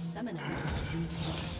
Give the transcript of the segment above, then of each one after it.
Summoner has reconnected.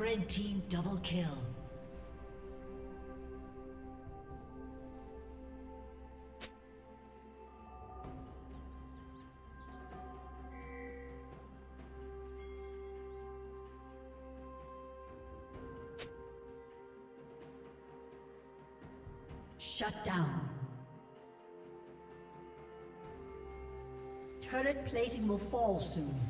Red team double kill. Shut down. Turret plating will fall soon.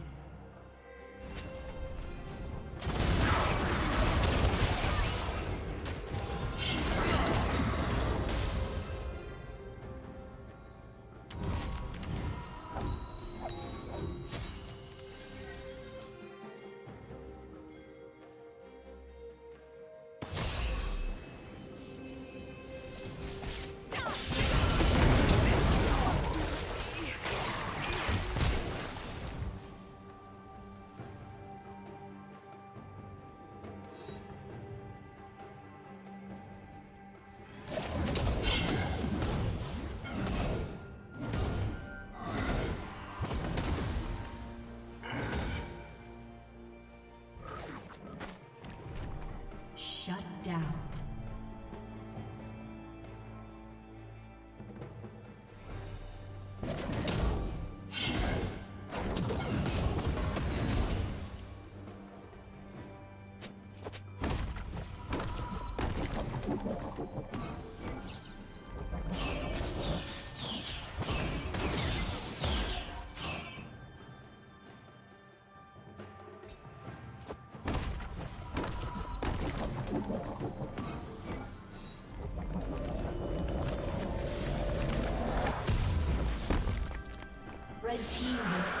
Red team has